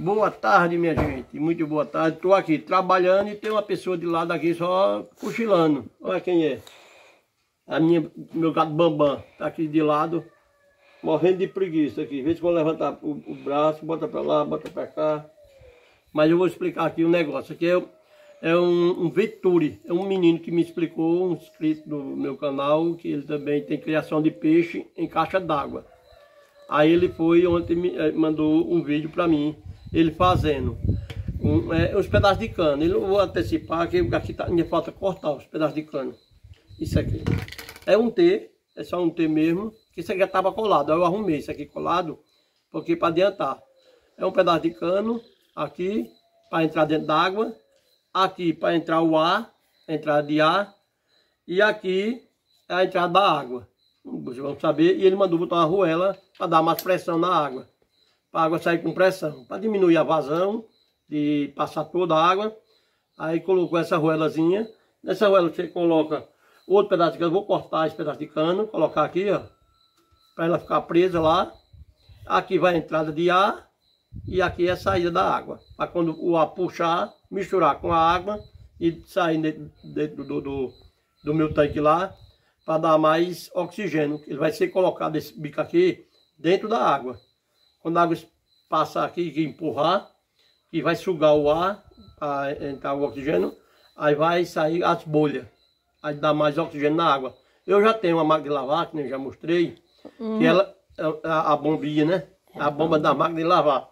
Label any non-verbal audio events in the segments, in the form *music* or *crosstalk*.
Boa tarde, minha gente. Muito boa tarde. Estou aqui trabalhando e tem uma pessoa de lado aqui só cochilando. Olha quem é. A minha, meu gato Bambam está aqui de lado, morrendo de preguiça aqui. Vê se vou levantar o, o braço, bota para lá, bota para cá. Mas eu vou explicar aqui um negócio. Aqui é, é um, um Veturi. É um menino que me explicou, um inscrito do meu canal, que ele também tem criação de peixe em caixa d'água. Aí ele foi ontem me eh, mandou um vídeo para mim, ele fazendo um, é, uns pedaços de cano. Não vou antecipar, que aqui tá, minha falta cortar os pedaços de cano. Isso aqui. É um T, é só um T mesmo, que isso aqui já estava colado. Aí eu arrumei isso aqui colado, porque para adiantar. É um pedaço de cano, aqui, para entrar dentro d'água, aqui para entrar o ar, entrada de ar, e aqui é a entrada da água vão saber, e ele mandou botar uma arruela para dar mais pressão na água, para a água sair com pressão, para diminuir a vazão, de passar toda a água. Aí colocou essa arruelazinha, nessa arruela você coloca outro pedaço de cano, vou cortar esse pedaço de cano, colocar aqui, ó, para ela ficar presa lá. Aqui vai a entrada de ar e aqui é a saída da água, para quando o ar puxar, misturar com a água e sair dentro, dentro do, do, do meu tanque lá, para dar mais oxigênio. Ele vai ser colocado esse bico aqui dentro da água. Quando a água passar aqui e empurrar, que vai sugar o ar, a, entrar o oxigênio, aí vai sair as bolhas. Aí dá mais oxigênio na água. Eu já tenho uma máquina de lavar, que eu já mostrei, uhum. que ela, a, a bombinha, né? A bomba da máquina de lavar,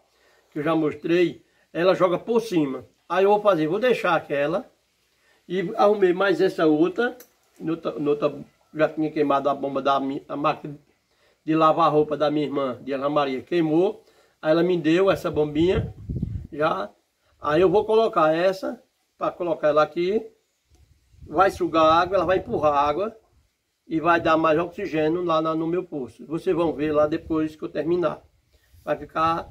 que eu já mostrei, ela joga por cima. Aí eu vou fazer, vou deixar aquela e arrumei mais essa outra, noutra, noutra já tinha queimado a bomba da a máquina de lavar roupa da minha irmã, de Ana Maria, queimou. Aí ela me deu essa bombinha, já. Aí eu vou colocar essa, para colocar ela aqui. Vai sugar água, ela vai empurrar água e vai dar mais oxigênio lá no meu poço. Vocês vão ver lá depois que eu terminar. Vai ficar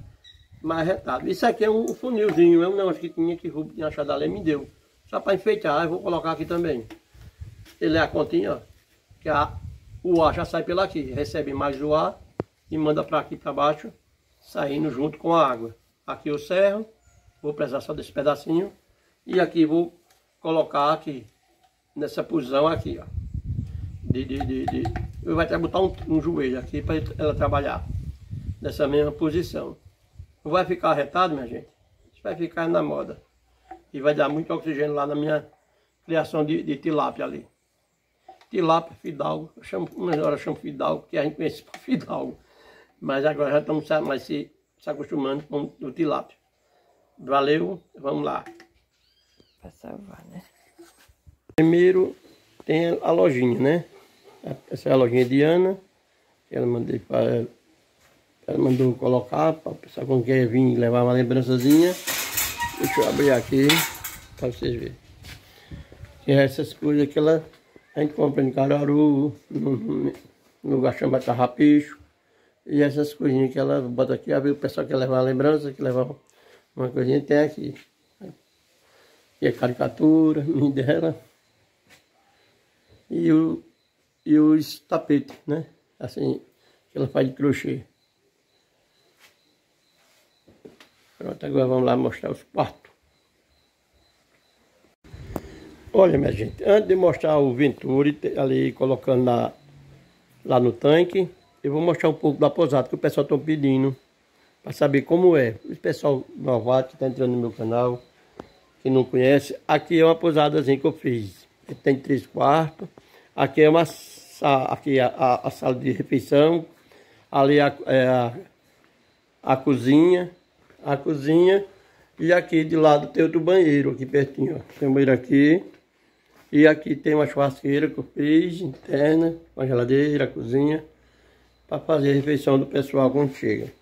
mais retado. Isso aqui é um funilzinho, é um negócio que tinha que Rubens tinha achado ali, me deu. Só para enfeitar, eu vou colocar aqui também. Ele é a continha, ó que a, o ar já sai pela aqui, recebe mais o ar e manda para aqui para baixo, saindo junto com a água. Aqui eu serro, vou precisar só desse pedacinho e aqui vou colocar aqui, nessa posição aqui, ó. De, de, de, de. Eu vou até botar um, um joelho aqui para ela trabalhar nessa mesma posição. Não vai ficar arretado, minha gente? Isso vai ficar na moda. E vai dar muito oxigênio lá na minha criação de, de tilápia ali tilápia, fidalgo. Eu chamo, horas eu chamo fidalgo, porque a gente conhece por fidalgo. Mas agora já estamos mais se, se acostumando com o tilápia. Valeu, vamos lá. Para salvar, né? Primeiro tem a lojinha, né? Essa é a lojinha de Ana. Ela, mandei pra, ela mandou colocar para o pessoal quando quer vir levar uma lembrançazinha. Deixa eu abrir aqui para vocês verem. Tem essas coisas que ela a gente compra em Caruaru, no, lugar chamado Carrapicho. E essas coisinhas que ela bota aqui, o pessoal quer levar uma lembrança, que levar uma coisinha, tem aqui. E a caricatura, *laughs* dela. E, o, e os tapetes, né? Assim, que ela faz de crochê. Pronto, agora vamos lá mostrar os quartos. Olha, minha gente, antes de mostrar o Venturi ali colocando na, lá no tanque, eu vou mostrar um pouco da posada que o pessoal está pedindo para saber como é. O pessoal novato que está entrando no meu canal, que não conhece, aqui é uma posadazinha que eu fiz. Tem três quartos, aqui é uma aqui é a, a, sala de refeição, ali é, é a, a cozinha, a cozinha e aqui de lado tem outro banheiro aqui pertinho, ó. Tem um banheiro aqui e aqui tem uma churrasqueira que eu fiz, interna, uma geladeira, cozinha, para fazer a refeição do pessoal quando chega.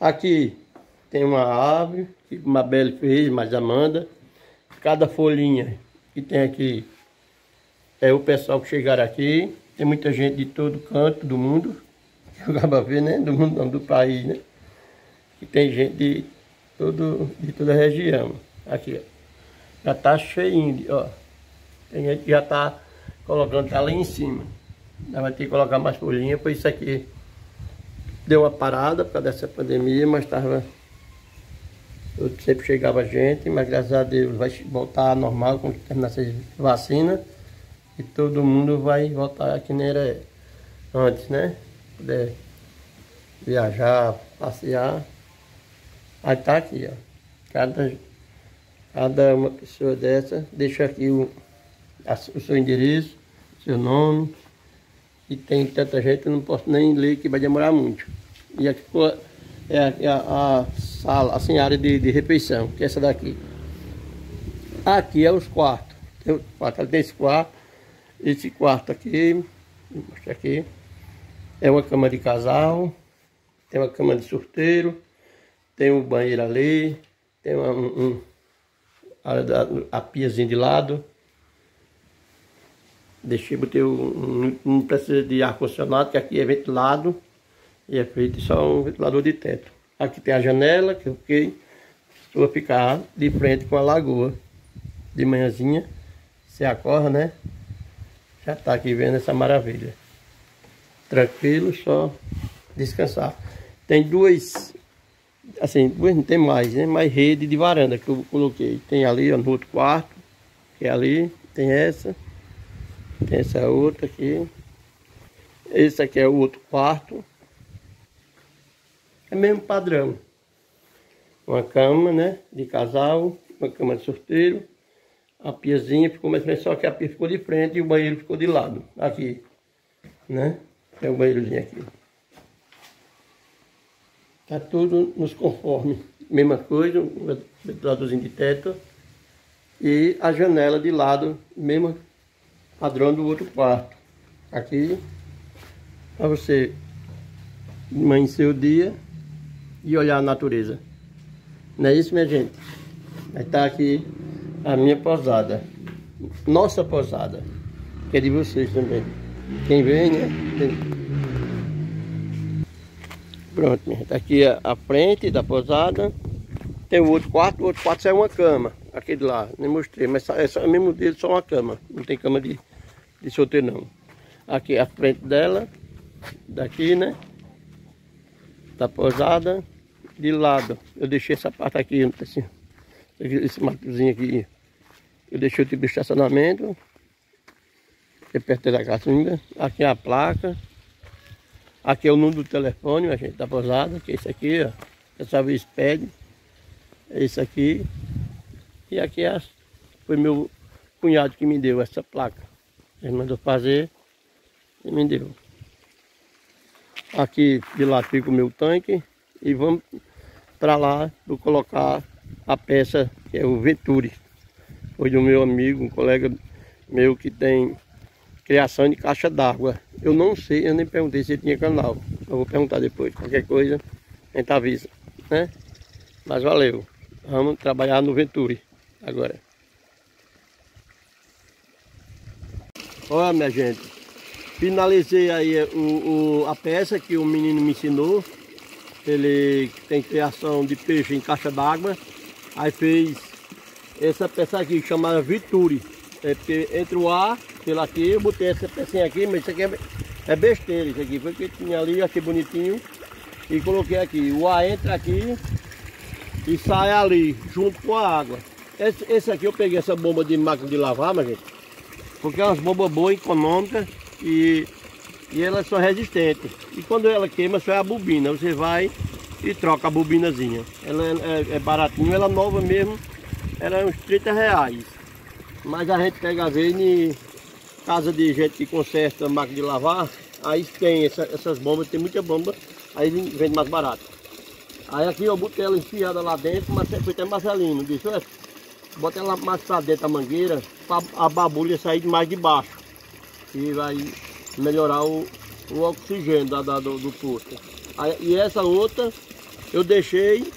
Aqui tem uma árvore que Mabel fez, mais Amanda. Cada folhinha que tem aqui é o pessoal que chegar aqui. Tem muita gente de todo canto do mundo, *laughs* que eu acabo ver, né? Do mundo não, do país, né? Que tem gente de, todo, de toda a região. Aqui, ó. Já tá cheinho, ó. Tem gente já está colocando tá lá em cima. Vai ter que colocar mais folhinha, pois isso aqui deu uma parada por causa dessa pandemia, mas estava Eu sempre chegava gente, mas graças a Deus vai voltar normal quando terminar essa vacina. E todo mundo vai voltar que nem era antes, né? Poder viajar, passear. Aí tá aqui, ó. Cada, cada uma pessoa dessa deixa aqui o, a, o seu endereço, seu nome. E tem tanta gente, eu não posso nem ler que vai demorar muito. E aqui é a, é a, a sala, assim, a área de, de refeição, que é essa daqui. Aqui é os quartos. Tem, quarto, tem esse quarto, esse quarto aqui, aqui. É uma cama de casal, tem uma cama de sorteiro, tem um banheiro ali, tem uma, um, a, a piazinha de lado. Deixei, botei um, não precisa de ar-condicionado, que aqui é ventilado e é feito só um ventilador de teto. Aqui tem a janela, que eu fiquei, vou ficar de frente com a lagoa. De manhãzinha, você acorda, né? Já tá aqui vendo essa maravilha. Tranquilo, só descansar. Tem duas, assim, duas não tem mais, né? Mais rede de varanda que eu coloquei. Tem ali, ó, no outro quarto, que é ali, tem essa. Tem essa outra aqui. Esse aqui é o outro quarto. É mesmo padrão. Uma cama, né? De casal, uma cama de sorteiro. A piazinha ficou mais só que a pia ficou de frente e o banheiro ficou de lado. Aqui, né? É o banheirozinho aqui. Tá tudo nos conforme. Mesma coisa, um ventiladorzinho de teto. E a janela de lado, mesmo padrão do outro quarto. Aqui, para você amanhecer o dia e olhar a natureza. Não é isso, minha gente? Estar aqui a minha posada. Nossa posada. Que é de vocês também. Quem vem, né? Tem... Pronto, minha gente. Aqui é a frente da posada. Tem o outro quarto. O outro quarto é uma cama. Aquele lá. Nem mostrei. Mas é só, é mesmo dele só uma cama. Não tem cama de, de solteiro não. Aqui a frente dela. Daqui, né? Da posada de lado. Eu deixei essa parte aqui, assim, esse matozinho aqui. Eu deixei o tipo de estacionamento. Aqui perto da caçunga. Aqui a placa. Aqui é o número do telefone, a gente, da posada, que é esse aqui, ó. Essa vez pede. É esse aqui. E aqui é, foi meu cunhado que me deu essa placa. Ele mandou fazer e me deu. Aqui de lá fica o meu tanque. E vamos para lá para colocar a peça que é o Venturi. Foi do meu amigo, um colega meu que tem criação de caixa d'água. Eu não sei, eu nem perguntei se ele tinha canal. Eu vou perguntar depois. Qualquer coisa, a gente avisa, né? Mas valeu. Vamos trabalhar no Venturi agora. Olha minha gente, finalizei aí o, o, a peça que o menino me ensinou ele tem criação de peixe em caixa d'água. Aí fez essa peça aqui chamada Vituri. É entre o ar, pela aqui, eu botei essa pecinha aqui, mas isso aqui é, é besteira, isso aqui. Foi que tinha ali, achei bonitinho. E coloquei aqui. O ar entra aqui e sai ali, junto com a água. Esse, esse aqui eu peguei essa bomba de máquina de lavar, mas gente. Porque é umas bombas boas, econômicas e e ela é só resistente. E quando ela queima, só é a bobina. Você vai e troca a bobinazinha. Ela é, é, é baratinho, ela é nova mesmo, ela é uns 30 reais. Mas a gente pega às vezes em casa de gente que conserta máquina de lavar, aí tem essa, essas bombas, tem muita bomba, aí vende mais barato. Aí aqui eu botei ela enfiada lá dentro, mas foi até Marcelino, disse, bota ela mais pra dentro da mangueira, a babulha sair mais de baixo. E vai melhorar o, o oxigênio da, da do, do posto. Aí, e essa outra eu deixei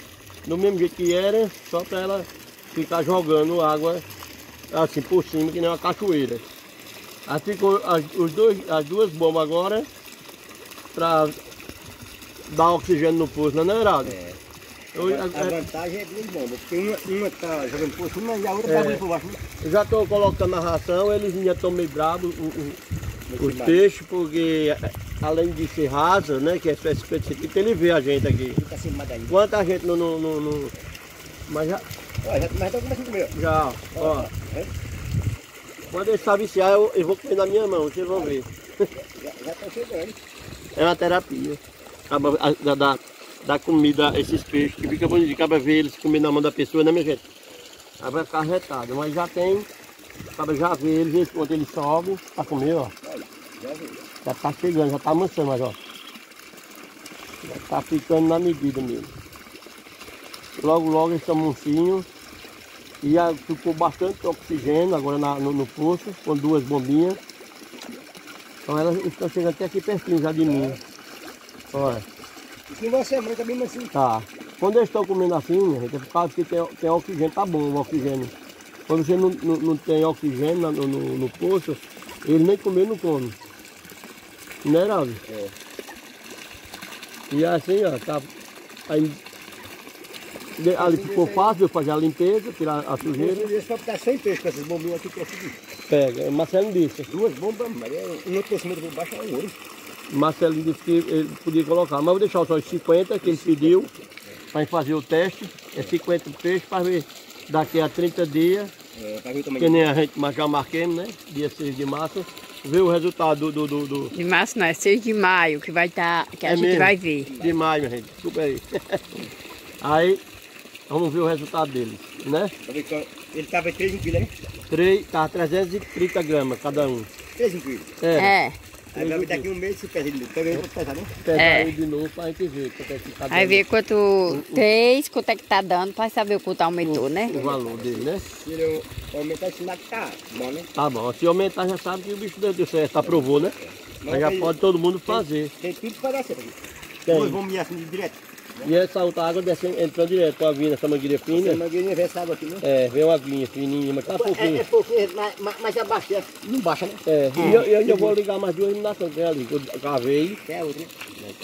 do mesmo jeito que era, só para ela ficar jogando água assim por cima, que nem uma cachoeira. Aí ficou as, os dois, as duas bombas agora para dar oxigênio no poço, não é, Heraldo? É. Eu, a, a, vantagem é duas bombas, porque uma, está jogando por cima e a outra está é. por baixo. Eu já estou colocando a ração, eles já estão meio bravos, o, o, os peixes, porque além de ser rasa, né, que é espécie específica, ele vê a gente aqui. Quanta gente não, não, não, Mas já, Ó, já, mas tá começando a comer. já, ó. É? Quando ele está viciar, eu, eu vou comer na minha mão, vocês vão ver. Já, já tá chegando. É uma terapia. Acaba a- da, da, da comida, a esses peixes, que fica bonito, acaba ver eles comer na mão da pessoa, né, minha gente? Aí vai ficar arretado, mas já tem, acaba já vê eles, enquanto eles sobem para comer, ó. Já tá chegando, já tá amansando, mas ó. Já tá ficando na medida mesmo. Logo, logo eles estão mansinhos. E já ficou bastante oxigênio agora na- no, no poço, com duas bombinhas. Então elas estão chegando até aqui pertinho já de mim. Olha, E uma semana também assim. tá. Quando eles estão comendo assim, minha gente, é por causa que tem, tem oxigênio, tá bom o oxigênio. Quando você não, não, não tem oxigênio no, no, no poço, ele nem comer não come. Não é, Ravi? É. E assim, ó, tá. Aí, de- ali ficou fácil eu fazer a limpeza, tirar a sujeira. Esse só ficar sem peixe com essas bombinhas aqui que eu segui. Pega. Marcelo disse. Duas bombas, mas é um outro por cima por baixo é um ouro. Marcelo disse que ele podia colocar. Mas eu vou deixar só os 50 que ele pediu para fazer o teste. É 50 peixes para ver daqui a 30 dias, É, que nem a gente mas já marquemos, né? Dia 6 de março. Ver o resultado do, do, do, De março não, é 6 de maio que vai estar, que a É gente mesmo? vai ver. de maio, gente. Desculpa aí. *laughs* aí, vamos ver o resultado deles, né? Ele tava 3 quilos, né? 3, tá 330 gramas cada um. 3 quilos. É. É. Aí vai ver daqui um mês se pesa ele. Pega ele pra pesar, né? Pegar É. aí de novo pra gente ver quanto é que tá Aí dando ver quanto fez, quanto é que tá dando, pra saber o quanto aumentou, né? o valor dele, né? Se ele aumentar esse lado, tá bom, né? Tá bom, se aumentar já sabe que o bicho deu certo, aprovou, né? Mas já aí pode todo mundo fazer. Tem tudo pra dar certo. Tem. Duas bombinhas assim de direto. E essa outra água descendo, entrando direto com a vinha, essa mangueira fina. mangueirinha vê essa água aqui, né? É, vem uma aguinha fininha, mas tá É, é pouquinho. pouquinho, mas, mas, mas abaixa, é- não baixa, né? É, e eu, eu ainda vou ligar mais duas iluminações que tem ali, que eu cavei. Que é outra, né?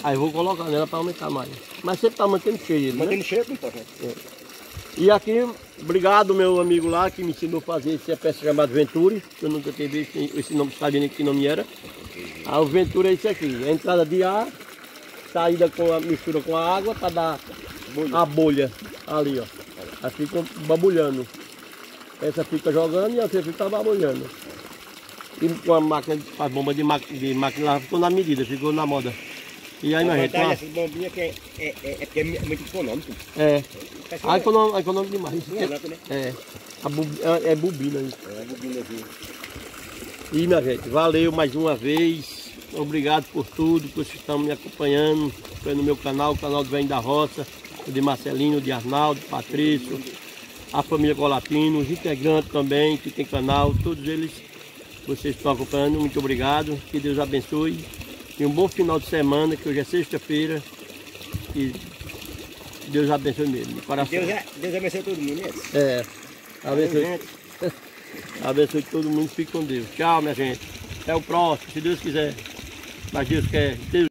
Aí eu vou colocar nela para aumentar mais. Mas sempre tá mantendo cheio ele, né? Mantendo cheio, não importa. né? E aqui, obrigado meu amigo lá que me ensinou a fazer essa peça chamada Venturi, que eu nunca tinha visto esse nome, sabia nem que nome era. Ah, o Venturi é isso aqui, a entrada de ar, saída com a mistura com a água para dar a bolha ali, ó. Aí fica babulhando. Essa fica jogando e a outra fica babulhando. E com a máquina, a bomba de, ma de máquina lá ficou na medida, ficou na moda. E aí, A minha gente, dessas bombinhas que é, é, é, é porque é muito econômico. é, Pessoal, ah, econômico, econômico demais. É né? É, a bu- é, é bobina isso. É, a bobina aqui. E minha gente, valeu mais uma vez. Obrigado por tudo, por vocês estão me acompanhando. Foi no meu canal, o canal do Vem da Roça, o de Marcelino, o de Arnaldo, Patrício, a família Colapino, os integrantes também que tem canal, todos eles vocês estão acompanhando, muito obrigado. Que Deus abençoe. E um bom final de semana, que hoje é sexta-feira. E Deus abençoe mesmo, de coração. Deus, Deus abençoe todo mundo, né? É. Abençoe. Abençoe todo mundo, fique com Deus. Tchau, minha gente. Até o próximo, se Deus quiser. Deus quer. Deus